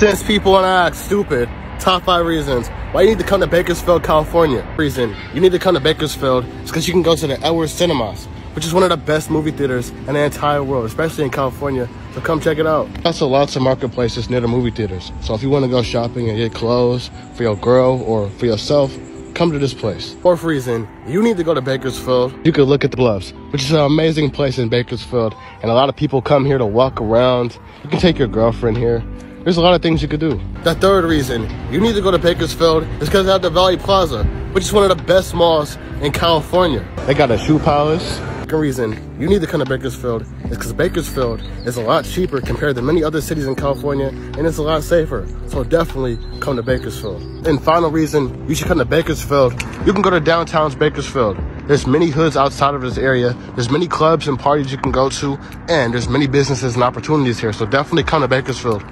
Since people want to act stupid, top five reasons why you need to come to Bakersfield, California. Reason you need to come to Bakersfield is because you can go to the Edwards Cinemas, which is one of the best movie theaters in the entire world, especially in California. So come check it out. Also lots of marketplaces near the movie theaters. So if you want to go shopping and get clothes for your girl or for yourself, come to this place. Fourth reason, you need to go to Bakersfield. You could look at the bluffs, which is an amazing place in Bakersfield. And a lot of people come here to walk around. You can take your girlfriend here. There's a lot of things you could do. The third reason you need to go to Bakersfield is because they have the Valley Plaza, which is one of the best malls in California. They got a shoe palace. Second reason you need to come to Bakersfield is because Bakersfield is a lot cheaper compared to many other cities in California and it's a lot safer. So definitely come to Bakersfield. And final reason you should come to Bakersfield, you can go to downtown's Bakersfield. There's many hoods outside of this area. There's many clubs and parties you can go to and there's many businesses and opportunities here. So definitely come to Bakersfield.